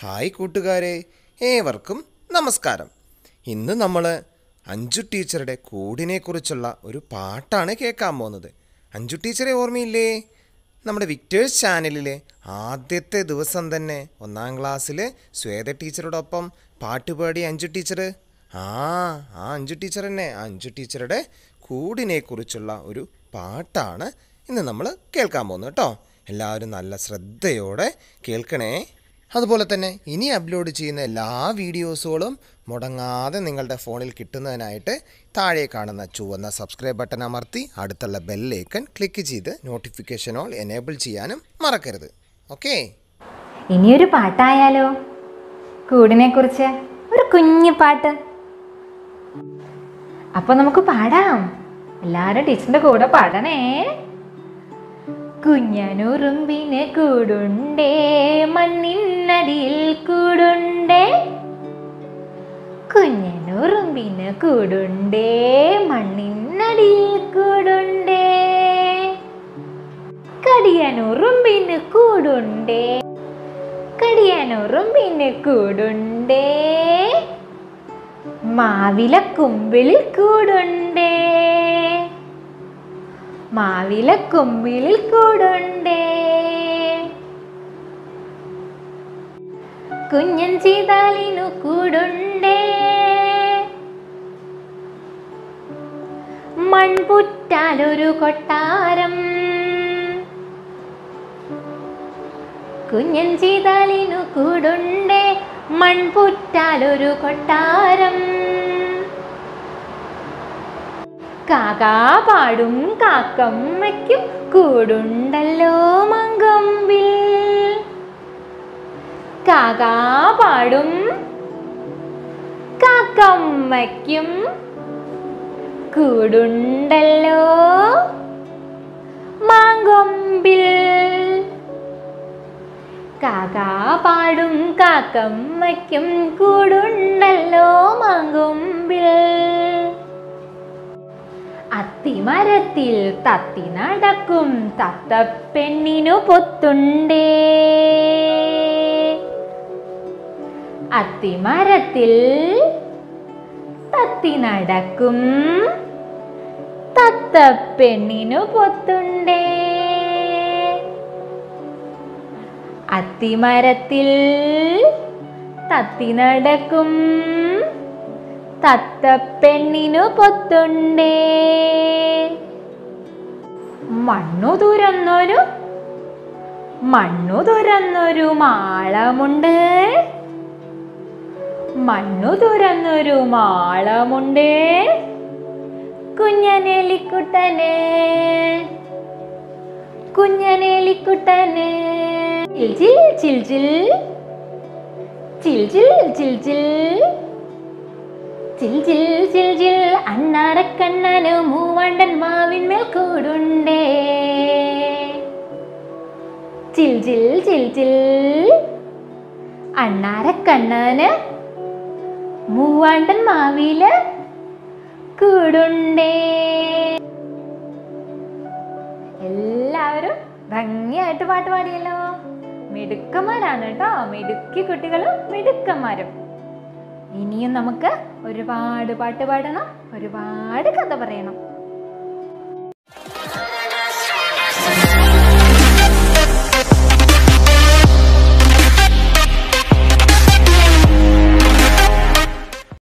Hi കൂട്ടുകാരെ ഏവർക്കും നമസ്കാരം. ഇന്ന് നമ്മൾ അഞ്ചു ടീച്ചറുടെ കൂടിനെക്കുറിച്ചുള്ള ഒരു പാട്ടാണ് കേൾക്കാൻ പോകുന്നത്. അഞ്ചു ടീച്ചറെ ഓർമ്മയില്ലേ? നമ്മുടെ വിക്ടേഴ്സ് ചാനലിലെ ആദ്യത്തെ ദിവസം തന്നെ ഒന്നാം ക്ലാസ്സിൽ ശ്വേത ടീച്ചറോടൊപ്പം പാട്ട് പാടി അഞ്ചു ടീച്ചർ ആ ആ അഞ്ചു ടീച്ചർ തന്നെ. അഞ്ചു ടീച്ചറുടെ കൂടിനെക്കുറിച്ചുള്ള ഒരു പാട്ടാണ് ഇന്ന് നമ്മൾ കേൾക്കാൻ പോകുന്നത് കേട്ടോ. എല്ലാവരും നല്ല ശ്രദ്ധയോടെ കേൾക്കണേ. അതുപോലെ തന്നെ ഇനി അപ്ലോഡ് ചെയ്യുന്ന എല്ലാ വീഡിയോസുകളും മുടങ്ങാതെ നിങ്ങളുടെ ഫോണിൽ കിട്ടുന്നതിനായിട്ട് താഴെ കാണുന്ന ചുവന്ന സബ്സ്ക്രൈബ് ബട്ടൺ അമർത്തി അടുത്തുള്ള ബെല്ലേക്കൺ ക്ലിക്ക് ചെയ്ത് നോട്ടിഫിക്കേഷൻ ഓൾ എനേബിൾ ചെയ്യാനും മറക്കരുത്. ഓക്കെ ഇനിയൊരു പാട്ടായാലോ? കൂടിനെ കുറിച്ച് ഒരു കുഞ്ഞു പാട്ട്. അപ്പൊ നമുക്ക് പാടാം. എല്ലാരും ടീച്ചറിന്റെ കൂടെ പാടണേ. കുഞ്ഞനുറുമ്പിന് കൂടുണ്ടേ മണ്ണിനടിയിൽ കൂടുണ്ടേ. കുഞ്ഞനുറുമ്പിന് കൂടുണ്ടേ മണ്ണിനടിയിൽ കൂടുണ്ടേ. കടിയനുറുമ്പിന് കൂടുണ്ടേ കടിയനുറുമ്പിന് കൂടുണ്ടേ. മാവില കുമ്പിളിൽ കൂടുണ്ടേ. മാവില കുമ്പിളിൽ കൂടുണ്ടേ. കുഞ്ഞൻ ചെയ്താലിനു കൂടുണ്ടേ. മൺപുറ്റാലൊരു കൊട്ടാരം. കുഞ്ഞൻ ചെയ്താലിനു കൂടുണ്ടേ. മൺപുറ്റാലൊരു കൊട്ടാരം. കാകാ പാടും കാക്കമ്മയ്ക്കും കൂടുണ്ടല്ലോ മങ്കമ്പിൽ കാകാ പാടും കാക്കമ്മയ്ക്കും കൂടുണ്ടല്ലോ മാങ്കൊമ്പിൽ കാകാ പാടും കാക്കമ്മയ്ക്കും കൂടുണ്ടല്ലോ മാങ്കൊമ്പിൽ അത്തിമരത്തിൽ തത്തി നടക്കും. തത്ത പെണ്ണിനു പൊത്തുണ്ടേ. അത്തിമരത്തിൽ തത്തി നടക്കും. തത്ത പെണ്ണിനു പൊത്തുണ്ടേ. അത്തിമരത്തിൽ തത്തി നടക്കും. തത്തപ്പെണ്ണിനു പൊത്തുണ്ടേ. മണ്ണു തുരന്നൊരു മണ്ണു തുരന്നൊരു മാളമുണ്ട് മണ്ണു തുരന്നൊരു മാളമുണ്ട് കുഞ്ഞനെലിക്കുട്ടനെ കുഞ്ഞനെലിക്കുട്ടനെ ചിൽചിൽ ചിൽചിൽ ചിൽചിൽ ചിൽചിൽ ചിൽചിൽ മൂവണ്ടൻ മാവിന്മേൽ കൂടുണ്ട് ചിൽ ചിൽ ചിൽ ചിൽ. അണ്ണാരക്കണ്ണന് മൂവാണ്ടൻ മാവിൽ കൂടുണ്ടേ. എല്ലാവരും ഭംഗിയായിട്ട് പാട്ട് പാടിയല്ലോ. മിടുക്കന്മാരാണ് കേട്ടോ. മിടുക്കി കുട്ടികളും മിടുക്കന്മാരും. ഇനിയും നമുക്ക് ഒരുപാട് പാട്ട് പാടണം ഒരുപാട് കഥ പറയണം.